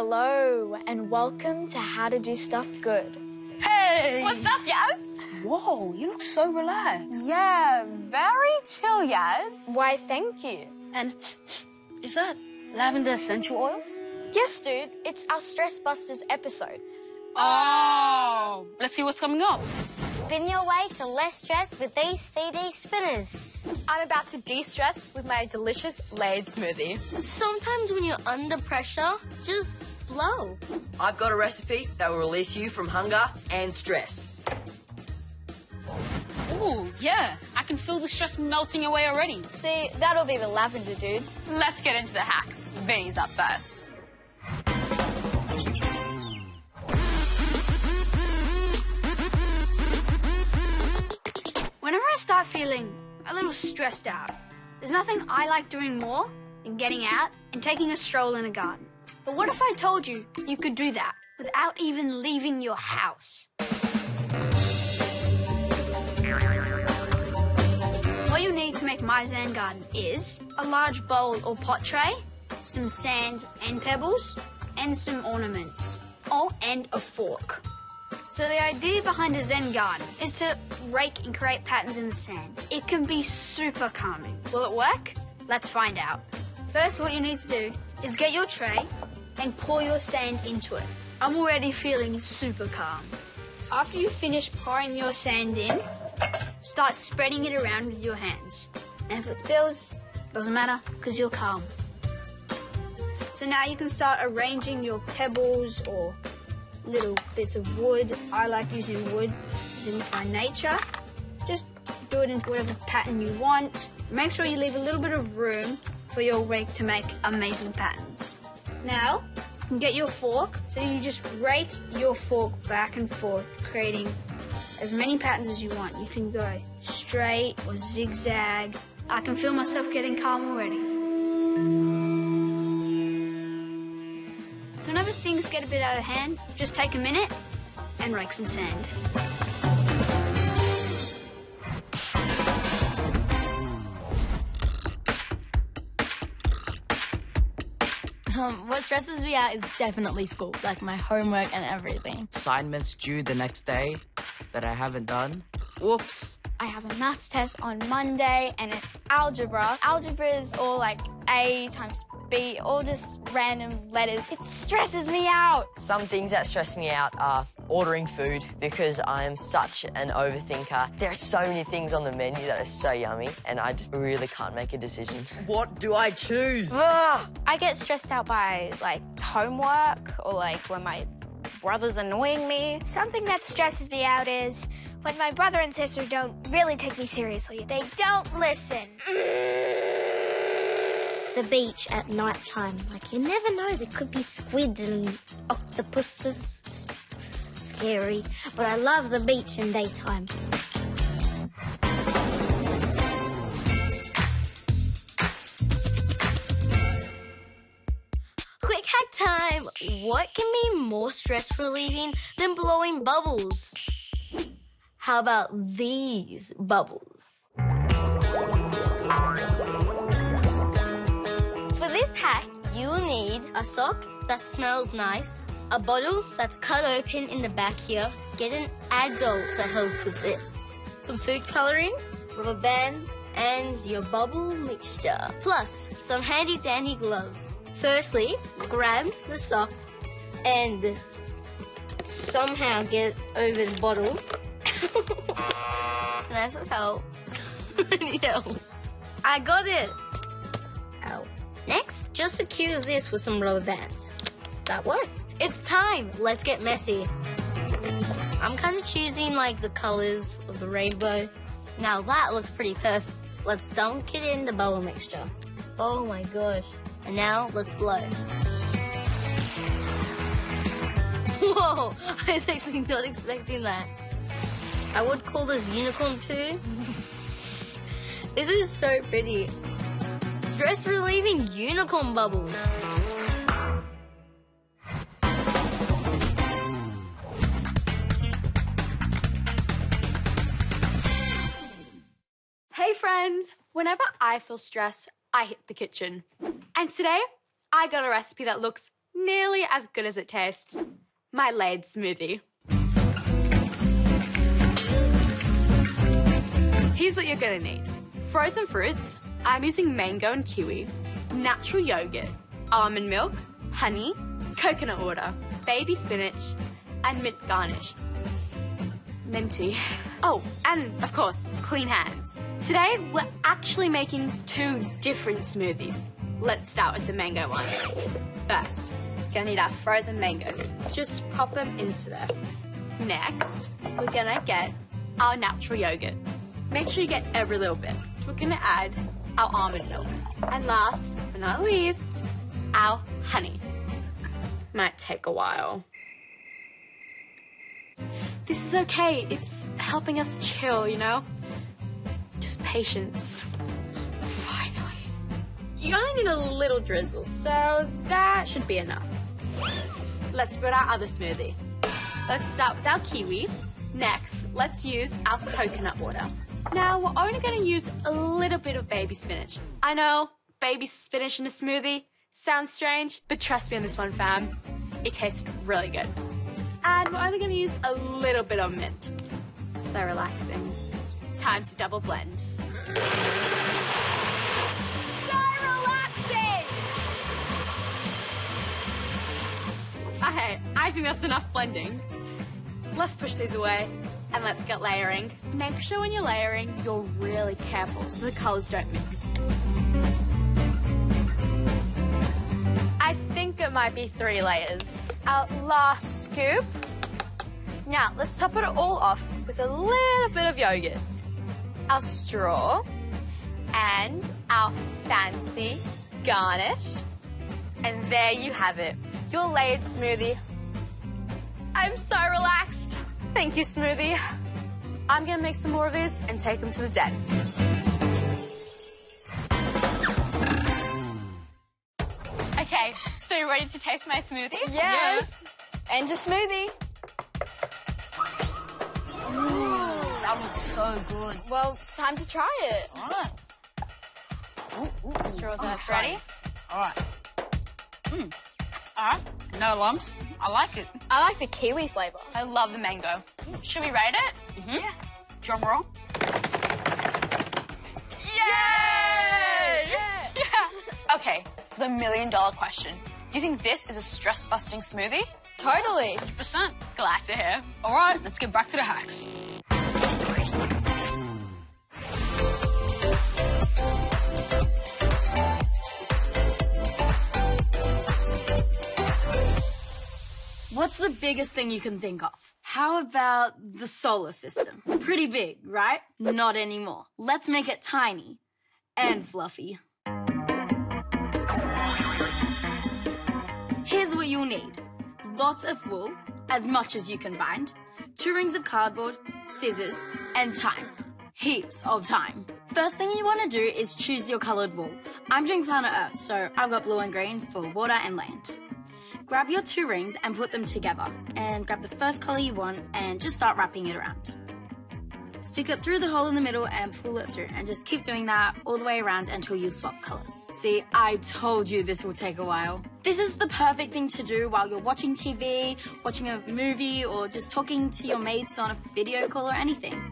Hello, and welcome to How to Do Stuff Good. Hey! What's up, Yaz? Whoa, you look so relaxed. Yeah, very chill, Yaz. Why, thank you. And is that lavender essential oils? Yes, dude, it's our Stress Busters episode. Oh, let's see what's coming up. Spin your way to less stress with these CD spinners. I'm about to de-stress with my delicious layered smoothie. Sometimes when you're under pressure, just blow. I've got a recipe that will release you from hunger and stress. Ooh, yeah. I can feel the stress melting away already. See, that'll be the lavender, dude. Let's get into the hacks. Vinny's up first. Whenever I start feeling a little stressed out, there's nothing I like doing more than getting out and taking a stroll in a garden. But what if I told you you could do that without even leaving your house? What you need to make my Zen garden is a large bowl or pot tray, some sand and pebbles, and some ornaments. Oh, and a fork. So the idea behind a Zen garden is to rake and create patterns in the sand. It can be super calming. Will it work? Let's find out. First, what you need to do is get your tray and pour your sand into it. I'm already feeling super calm. After you finish pouring your sand in, start spreading it around with your hands. And if it spills, doesn't matter because you're calm. So now you can start arranging your pebbles or little bits of wood. I like using wood to signify nature. Just do it into whatever pattern you want. Make sure you leave a little bit of room for your rake to make amazing patterns. Now, you can get your fork, so you just rake your fork back and forth, creating as many patterns as you want. You can go straight or zigzag. I can feel myself getting calm already. Whenever things get a bit out of hand, just take a minute and rake some sand. Um, what stresses me out is definitely school, like my homework and everything. Assignments due the next day that I haven't done. Whoops. I have a maths test on Monday and it's algebra. Algebra is all like A times B, all just random letters. It stresses me out. Some things that stress me out are ordering food because I am such an overthinker. There are so many things on the menu that are so yummy and I just really can't make a decision. What do I choose? Ah! I get stressed out by like homework or like when my brother's annoying me. Something that stresses me out is when my brother and sister don't really take me seriously. They don't listen. The beach at night time. Like, you never know, there could be squids and octopuses. Scary. But I love the beach in daytime. Quick hack time. What can be more stress relieving than blowing bubbles? How about these bubbles? For this hack, you'll need a sock that smells nice, a bottle that's cut open in the back here. Get an adult to help with this. Some food coloring, rubber bands, and your bubble mixture. Plus, some handy dandy gloves. Firstly, grab the sock and somehow get over the bottle. Can I have some help? I need help. I got it. Ow. Next, just secure this with some rubber bands. That worked. It's time. Let's get messy. I'm kind of choosing like the colors of the rainbow. Now that looks pretty perfect. Let's dunk it in the bubble mixture. Oh my gosh. And now let's blow. Whoa, I was actually not expecting that. I would call this unicorn poo. this is so pretty. Stress relieving unicorn bubbles. Hey, friends. Whenever I feel stressed, I hit the kitchen. And today, I got a recipe that looks nearly as good as it tastes. My laid smoothie. Here's what you're gonna need. Frozen fruits, I'm using mango and kiwi, natural yogurt, almond milk, honey, coconut water, baby spinach, and mint garnish. Minty. Oh, and of course, clean hands. Today, we're actually making two different smoothies. Let's start with the mango one. First, gonna need our frozen mangoes. Just pop them into there. Next, we're gonna get our natural yogurt. Make sure you get every little bit. We're gonna add our almond milk. And last but not least, our honey. Might take a while. This is okay. It's helping us chill, you know? Just patience. Finally. You only need a little drizzle, so that should be enough. Let's put our other smoothie. Let's start with our kiwi. Next, let's use our coconut water. Now, we're only going to use a little bit of baby spinach. I know, baby spinach in a smoothie sounds strange, but trust me on this one, fam. It tastes really good. And we're only going to use a little bit of mint. So relaxing. Time to double blend. So relaxing! Okay, I think that's enough blending. Let's push these away and let's get layering. Make sure when you're layering, you're really careful so the colors don't mix. I think it might be three layers. Our last scoop. Now, let's top it all off with a little bit of yogurt. Our straw and our fancy garnish. And there you have it, your layered smoothie. I'm so relaxed. Thank you, smoothie. I'm gonna make some more of these and take them to the den. Okay, so you ready to taste my smoothie? Yes. And your smoothie. That looks so good. Well, time to try it. All right. Straws I'm are ready. All right. Mm. All right. No lumps. I like it. I like the kiwi flavour. I love the mango. Should we rate it? Mm-hmm. Yeah. Drum roll. Yay! Yeah. Okay, for the million dollar question. Do you think this is a stress busting smoothie? Totally. 100%. Glad to hear. All right, let's get back to the hacks. The biggest thing you can think of? How about the solar system? Pretty big, right? Not anymore. Let's make it tiny and fluffy. Here's what you'll need lots of wool, as much as you can bind, two rings of cardboard, scissors, and time. Heaps of time. First thing you want to do is choose your colored wool. I'm doing Planet Earth, so I've got blue and green for water and land. Grab your two rings and put them together, and grab the first color you want and just start wrapping it around. Stick it through the hole in the middle and pull it through, and just keep doing that all the way around until you swap colors. See, I told you this will take a while. This is the perfect thing to do while you're watching TV, watching a movie, or just talking to your mates on a video call or anything.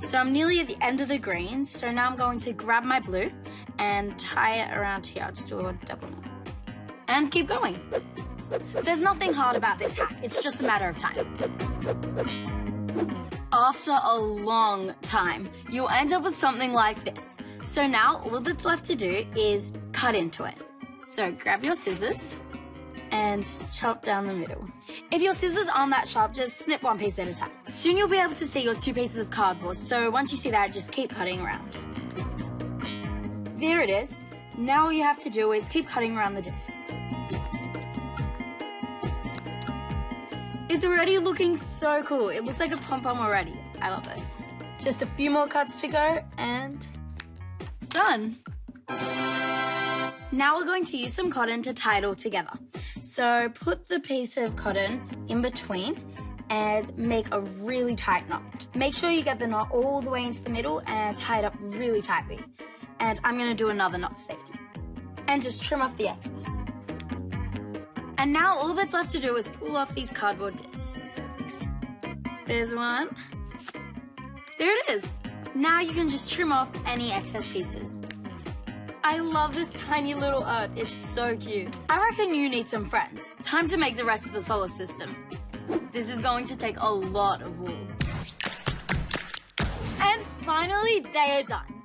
So I'm nearly at the end of the green, so now I'm going to grab my blue and tie it around here. I'll just do a double knot. And keep going. There's nothing hard about this hack, it's just a matter of time. After a long time, you'll end up with something like this. So now all that's left to do is cut into it. So grab your scissors and chop down the middle. If your scissors aren't that sharp, just snip one piece at a time. Soon you'll be able to see your two pieces of cardboard, so once you see that, just keep cutting around. There it is. Now all you have to do is keep cutting around the discs. It's already looking so cool. It looks like a pom-pom already. I love it. Just a few more cuts to go and done. Now we're going to use some cotton to tie it all together. So put the piece of cotton in between and make a really tight knot. Make sure you get the knot all the way into the middle and tie it up really tightly. And I'm gonna do another knot for safety. And just trim off the excess. And now all that's left to do is pull off these cardboard discs. There's one. There it is. Now you can just trim off any excess pieces. I love this tiny little Earth. It's so cute. I reckon you need some friends. Time to make the rest of the solar system. This is going to take a lot of wool. And finally, they are done.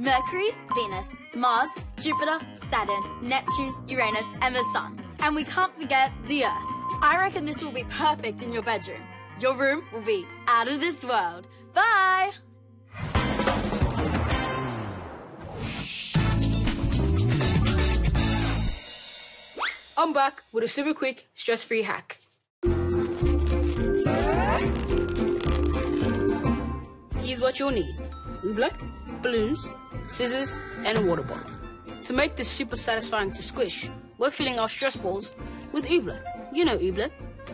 Mercury, Venus, Mars, Jupiter, Saturn, Neptune, Uranus, and the Sun. And we can't forget the Earth. I reckon this will be perfect in your bedroom. Your room will be out of this world. Bye! I'm back with a super quick, stress free hack. Here's what you'll need oobleck, balloons, scissors, and a water bottle. To make this super satisfying to squish, we're filling our stress balls with oobleck. You know oobleck.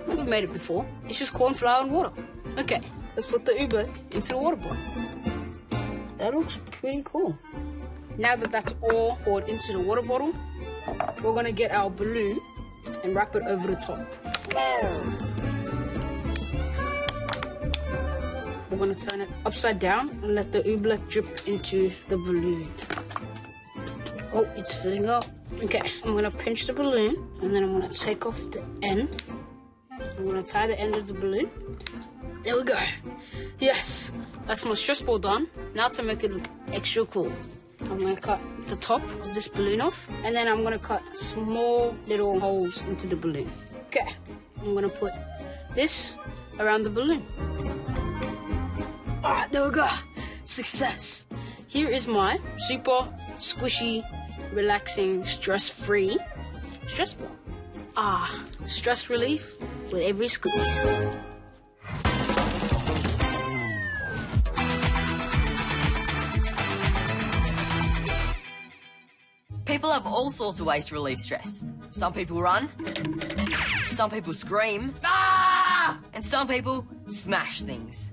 We've made it before. It's just corn flour and water. Okay, let's put the oobleck into the water bottle. That looks pretty cool. Now that that's all poured into the water bottle, we're gonna get our balloon and wrap it over the top. We're gonna turn it upside down and let the oobleck drip into the balloon. Oh, it's filling up. Okay, I'm gonna pinch the balloon and then I'm gonna take off the end. I'm gonna tie the end of the balloon. There we go. Yes, that's my stress ball done. Now to make it look extra cool. I'm gonna cut the top of this balloon off and then I'm gonna cut small little holes into the balloon. Okay, I'm gonna put this around the balloon. Alright, there we go. Success. Here is my super squishy, relaxing, stress free stress ball. Ah, stress relief with every squeeze. People have all sorts of ways to relieve stress. Some people run, some people scream, ah! and some people smash things.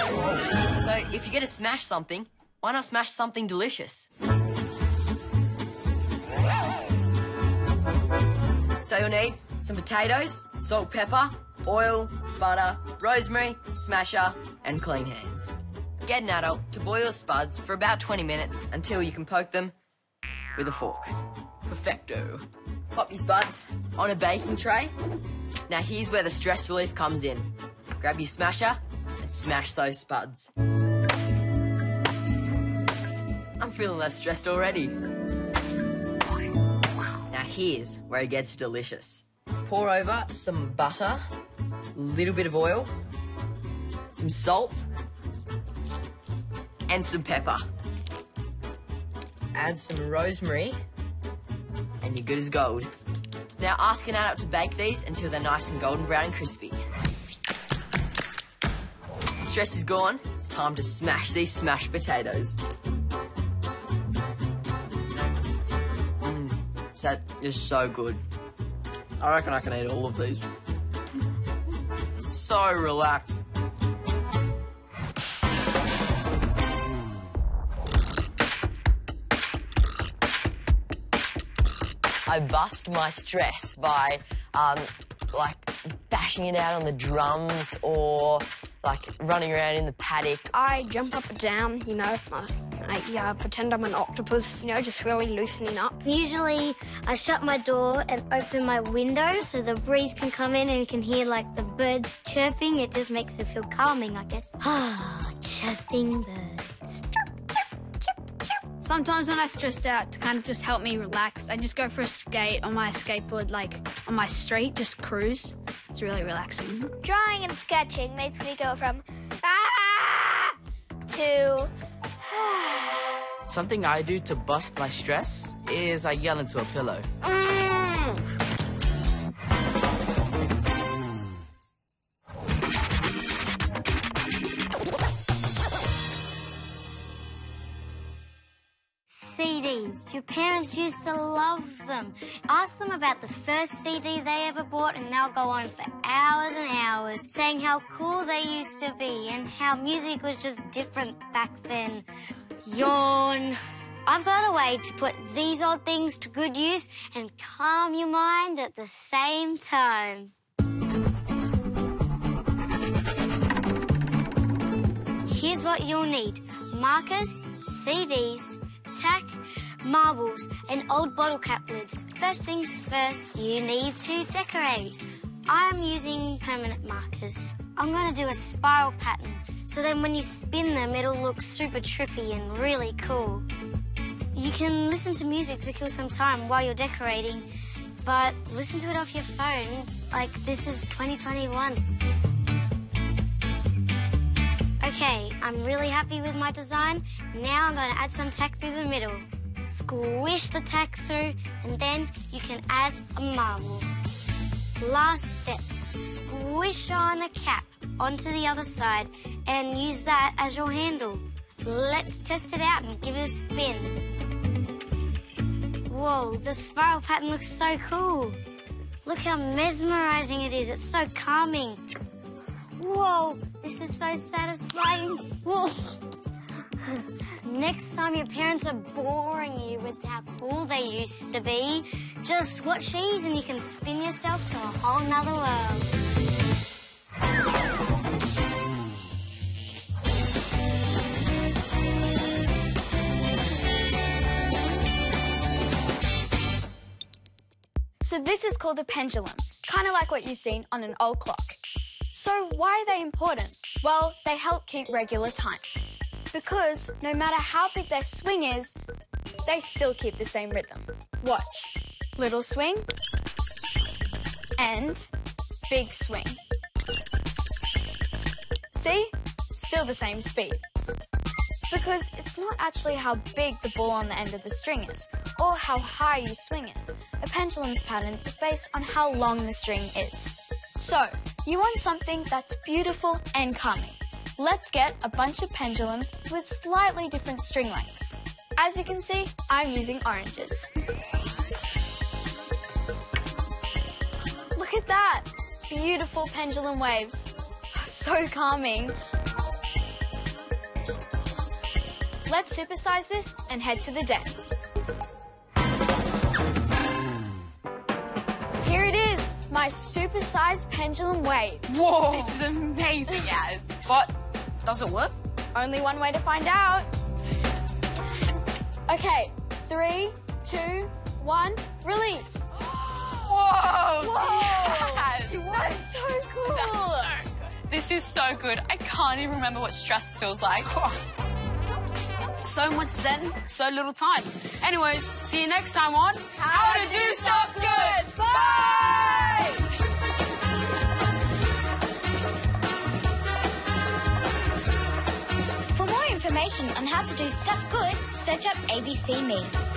So if you're gonna smash something, why not smash something delicious? So you'll need some potatoes, salt, pepper, oil, butter, rosemary, smasher, and clean hands. Get an adult to boil the spuds for about 20 minutes until you can poke them with a fork. Perfecto. Pop your spuds on a baking tray. Now here's where the stress relief comes in. Grab your smasher smash those spuds. I'm feeling less stressed already. Now here's where it gets delicious. Pour over some butter, a little bit of oil, some salt, and some pepper. Add some rosemary, and you're good as gold. Now ask an adult to bake these until they're nice and golden brown and crispy. Stress is gone. It's time to smash these smashed potatoes. Mm, that is so good. I reckon I can eat all of these. so relaxed. I bust my stress by, um, like, bashing it out on the drums or, like, running around in the paddock. I jump up and down, you know. I, I uh, pretend I'm an octopus, you know, just really loosening up. Usually, I shut my door and open my window so the breeze can come in and you can hear like the birds chirping. It just makes it feel calming, I guess. Ah, chirping birds. Sometimes when I'm stressed out, to kind of just help me relax, I just go for a skate on my skateboard, like on my street, just cruise. It's really relaxing. Drawing and sketching makes me go from ah to Something I do to bust my stress is I yell into a pillow. Your parents used to love them. Ask them about the first CD they ever bought, and they'll go on for hours and hours saying how cool they used to be and how music was just different back then. Yawn. I've got a way to put these odd things to good use and calm your mind at the same time. Here's what you'll need. Markers, CDs, tack, marbles, and old bottle cap lids. First things first, you need to decorate. I'm using permanent markers. I'm going to do a spiral pattern, so then when you spin them, it'll look super trippy and really cool. You can listen to music to kill some time while you're decorating, but listen to it off your phone, like this is 2021. Okay, I'm really happy with my design. Now I'm going to add some tack through the middle. Squish the tack through, and then you can add a marble. Last step, squish on a cap onto the other side and use that as your handle. Let's test it out and give it a spin. Whoa, the spiral pattern looks so cool. Look how mesmerizing it is. It's so calming. Whoa, this is so satisfying. Whoa. Next time your parents are boring you with how cool they used to be, just watch these and you can spin yourself to a whole nother world. So this is called a pendulum, kind of like what you've seen on an old clock. So why are they important? Well, they help keep regular time. Because no matter how big their swing is, they still keep the same rhythm. Watch. Little swing and big swing. See? Still the same speed. Because it's not actually how big the ball on the end of the string is, or how high you swing it. A pendulum's pattern is based on how long the string is. So, you want something that's beautiful and calming. Let's get a bunch of pendulums with slightly different string lengths. As you can see, I'm using oranges. Look at that! Beautiful pendulum waves. So calming. Let's supersize this and head to the den. Here it is, my supersized pendulum wave. Whoa! This is amazing, Az. But does it work? Only one way to find out. Okay, three, two, one, release. Whoa! Whoa! Yes. That's so cool. This is so good. I can't even remember what stress feels like. So much zen, so little time. Anyways, see you next time on How, to Do Stuff Good. Bye! Information on how to do stuff good, search up ABC Me.